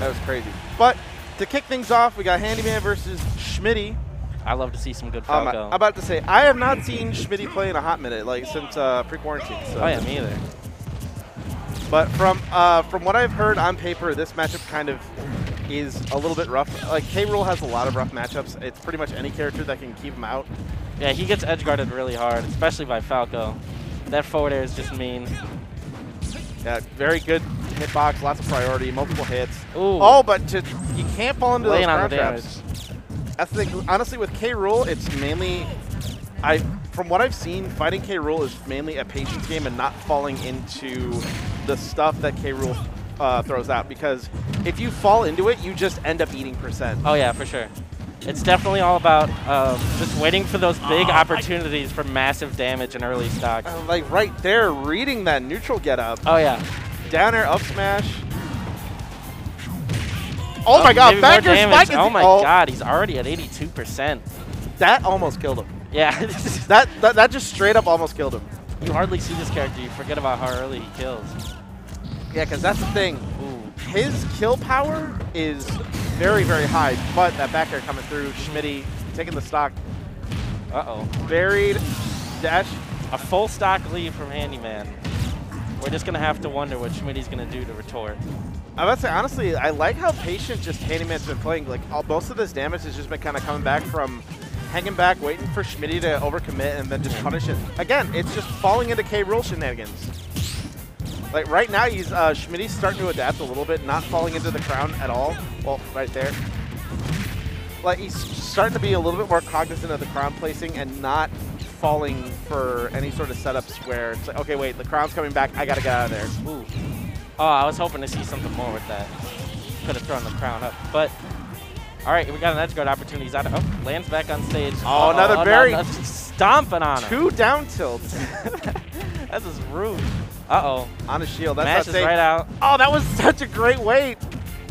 That was crazy. But to kick things off, we got Handyman versus Schmidty. I love to see some good Um, Falco. I'm about to say, I have not seen Schmidty play in a hot minute, like since uh, pre-quarantine. So. oh yeah, me either. But from uh, from what I've heard on paper, this matchup kind of is a little bit rough. Like K. Rool has a lot of rough matchups. It's pretty much any character that can keep him out. Yeah, he gets edge guarded really hard, especially by Falco. That forward air is just mean. Yeah, very good hitbox, lots of priority, multiple hits. Ooh. Oh, but to, you can't fall into Laying those ground the traps. That's the thing. Honestly, with K. Rool, it's mainly, I from what I've seen, fighting K. Rool is mainly a patience game and not falling into the stuff that K. Rool uh, throws out. Because if you fall into it, you just end up eating percent. Oh yeah, for sure. It's definitely all about um, just waiting for those big opportunities for massive damage in early stock. Uh, like right there, reading that neutral get up. Oh yeah. Down air up smash. Oh, my god, back air spike is Oh my oh, god, he's already at 82%. That almost killed him. Yeah. That, that that just straight up almost killed him. you hardly see this character. You forget about how early he kills. Yeah, because that's the thing. Ooh. His kill power is very, very high, but that back air coming through, Schmidty taking the stock, Uh-oh. buried, dash. A full stock lead from Handyman. We're just going to have to wonder what Schmidty's going to do to retort. I would say, honestly, I like how patient just Handyman's been playing. Like, all, most of this damage has just been kind of coming back from hanging back, waiting for Schmidty to overcommit, and then just punish it. Again, it's just falling into K. Rool shenanigans. Like, right now, he's uh, Schmidty's starting to adapt a little bit, not falling into the crown at all. Well, right there. Like, he's starting to be a little bit more cognizant of the crown placing and not falling for any sort of setups where it's like, okay, wait, the crown's coming back, I gotta get out of there. Ooh. Oh, I was hoping to see something more with that. Could have thrown the crown up. But, all right, we got an edge guard opportunity. He's out of, oh, lands back on stage. Oh, another no, berry. no, stomping on him. Two down tilts That's just rude. Uh-oh. on a shield. That's Mash not safe. right out. Oh, that was such a great weight.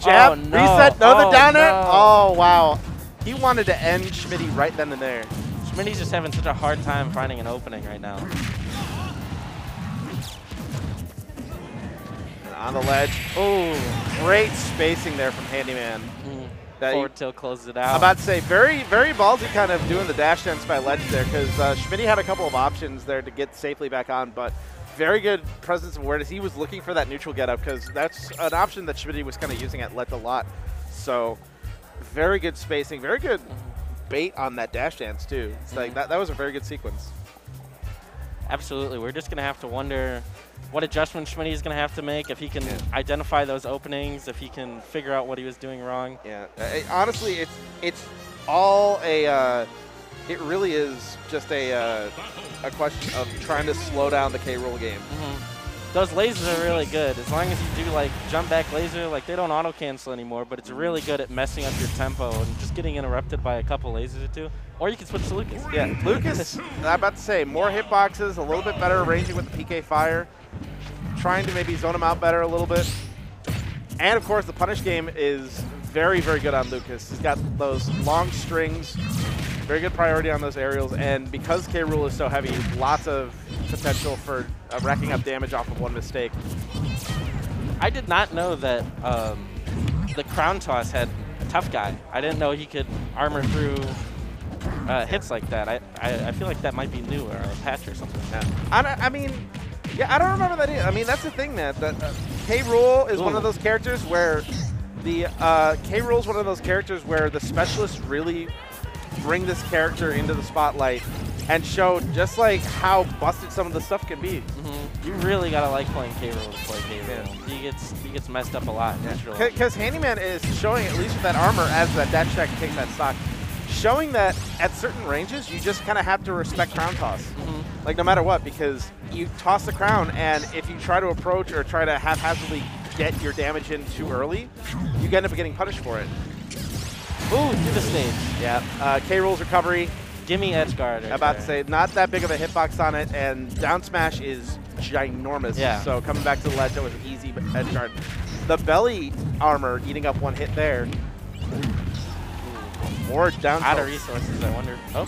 Jab, Oh, no. reset, another Oh, down air. no. Oh, wow. He wanted to end Schmidty right then and there. Schmidty's just having such a hard time finding an opening right now. And on the ledge. Oh, great spacing there from Handyman. Mm. That Forward tilt closes it out. I'm about to say, very, very ballsy kind of doing the dash dance by ledge there because uh, Schmidty had a couple of options there to get safely back on, but very good presence of awareness. He was looking for that neutral get up because that's an option that Schmidty was kind of using at Let the lot. So very good spacing, very good bait on that dash dance too. It's like that, that was a very good sequence. Absolutely. We're just going to have to wonder what adjustment Schmidty is going to have to make, if he can Yeah. identify those openings, if he can figure out what he was doing wrong. Yeah, it- honestly, it's it's all a. Uh, it really is just a uh, a question of trying to slow down the K Rool game. Those lasers are really good. As long as you do like jump back laser, like they don't auto cancel anymore, but it's really good at messing up your tempo and just getting interrupted by a couple lasers or two. Or you can switch to Lucas. Yeah, Lucas. I'm about to say more hitboxes, a little bit better ranging with the PK fire, trying to maybe zone him out better a little bit, and of course the punish game is very very good on Lucas. He's got those long strings, very good priority on those aerials, and because K Rool is so heavy, lots of potential for uh, racking up damage off of one mistake. I did not know that um, the Crown Toss had a tough guy. I didn't know he could armor through uh, hits like that. I, I, I feel like that might be new or a patch or something. Yeah. I, I mean, yeah, I don't remember that either. I mean, that's the thing, man. That uh, K. Rool is one of those characters where the uh, K. Rool is one of those characters where the specialist really bring this character into the spotlight and show just like how busted some of the stuff can be. hmm You really gotta like playing K Rool to play K Rool. He gets he gets messed up a lot. naturally. Because Handyman is showing, at least with that armor, as that dash attack takes that stock, showing that at certain ranges, you just kind of have to respect crown toss. Mhm. Like, no matter what, because you toss the crown, and if you try to approach or try to haphazardly get your damage in too early, you end up getting punished for it. Ooh, to the stage. Yeah. Uh, K Rool's recovery, Gimme edge guard. right about to say, not that big of a hitbox on it, and down smash is ginormous. Yeah. So coming back to the ledge, that was an easy edge guard. The belly armor eating up one hit there. More down Out of resources, I wonder. Oh,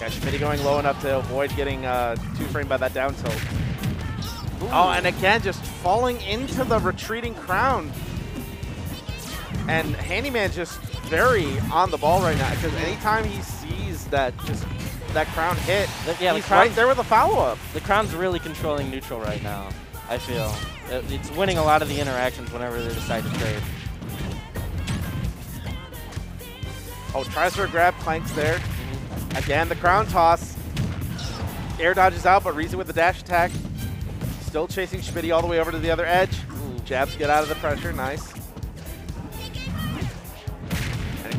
Yeah, Schmidty going low enough to avoid getting uh, two-framed by that down tilt. Oh, and again, just falling into the retreating crown. And Handyman just very on the ball right now because anytime he sees that just that crown hit, The- yeah, he's crown's- right there with a follow-up. The crown's really controlling neutral right now. I feel It- it's winning a lot of the interactions whenever they decide to trade. Oh, tries for a grab, planks there. Mm-hmm. Again, the crown toss. Air dodges out, but Riza with the dash attack. Still chasing Schmidty all the way over to the other edge. Jabs get out of the pressure, nice.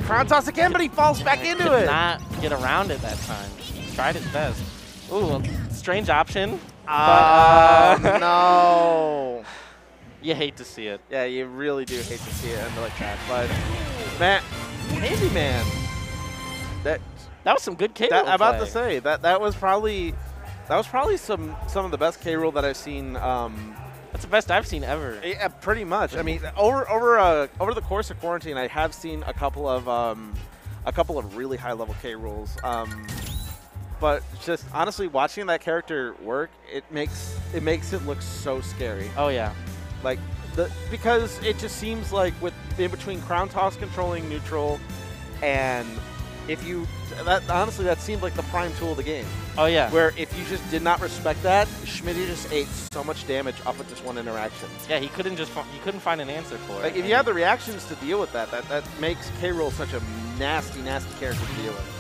Crown toss again, but he falls back into Could it. not get around it that time. He Tried his best. Ooh, strange option. But, uh, no. You hate to see it. Yeah, you really do hate to see it end like that. But, man, Handyman. That That was some good K that, I'm about to say that that was probably that was probably some some of the best K Rool that I've seen. Um, That's the best I've seen ever. yeah, pretty much. I mean, over over uh, over the course of quarantine, I have seen a couple of um, a couple of really high level K rules. Um, but just honestly, watching that character work, it makes it makes it look so scary. Oh yeah. Like the because it just seems like with in between crown toss controlling neutral, and if you that honestly that seemed like the prime tool of the game. Oh yeah. Where if you just did not respect that, Schmidty just ate so much damage off of just one interaction. Yeah, he couldn't just he couldn't find an answer for it. Like it. if you have the reactions to deal with that, that that makes K. Rool such a nasty, nasty character to deal with.